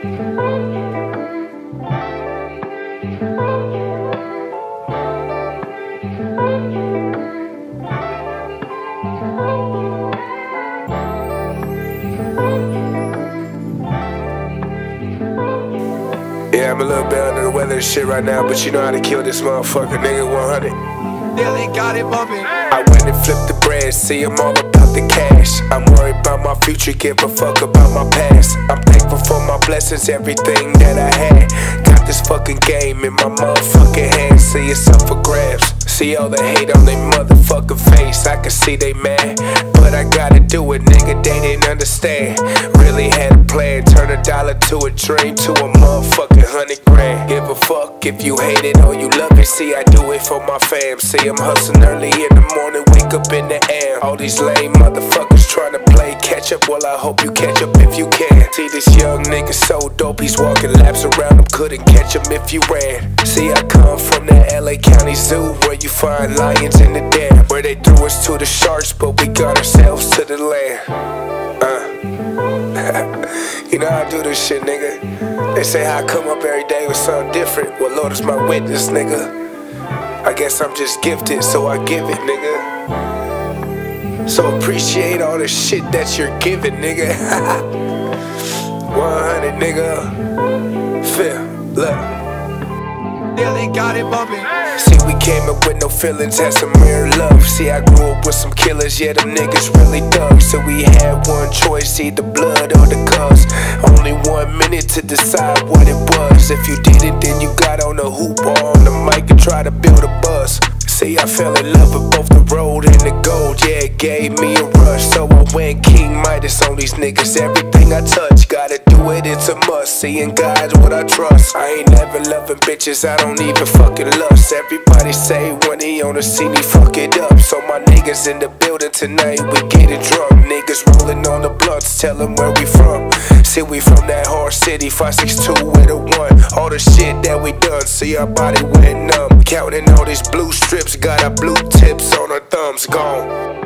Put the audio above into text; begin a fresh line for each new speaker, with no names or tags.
Yeah, I'm a little bit under the weather and shit right now, but you know how to kill this motherfucker, nigga 100.
Nearly got it bumping.
I went and flipped the bread, see I'm all about the I'm worried about my future, give a fuck about my past. I'm thankful for my blessings, everything that I had. Got this fucking game in my motherfucking hands, see it's up for grabs. See all the hate on their motherfucking face, I can see they mad. But I gotta do it, nigga, they didn't understand. Really had a plan, turn a dollar to a dream, to a motherfucking hundred grand. Fuck if you hate it or you love it. See, I do it for my fam. See, I'm hustling early in the morning, wake up in the air. All these lame motherfuckers trying to play catch up. Well, I hope you catch up if you can. See, this young nigga so dope, he's walking laps around him, couldn't catch him if you ran. See, I come from the LA County Zoo where you find lions in the den. Where they threw us to the sharks, but we got ourselves to the land. You know I do this shit, nigga. They say I come up every day with something different. Well, Lord is my witness, nigga. I guess I'm just gifted, so I give it, nigga. So appreciate all the shit that you're giving, nigga. 100, nigga. Feel, look.
Nearly got it bumping.
See, we came up with no feelings, had some real love. See, I grew up with some killers, yeah, them niggas really thugs. So we had one choice, see the blood or the cuz. Only one minute to decide what it was. If you did it, then you got on the hoop or on the mic and try to build a buzz. See, I fell in love with both the road and the gold, yeah, it gave me a rush. So I went King Midas on these niggas. Everything I touch, gotta do it, it's a must. Seeing God's what I trust. I ain't never loving bitches, I don't even fucking lust. Everybody say when he on the see me fuck it up. So my niggas in the building tonight, we getting drunk. Niggas rolling on the blunts, tell them where we from. See, we from that hard city, 562 with a one. All the shit that we done, see our body went numb. Counting all these blue strips, got her blue tips on her thumbs gone.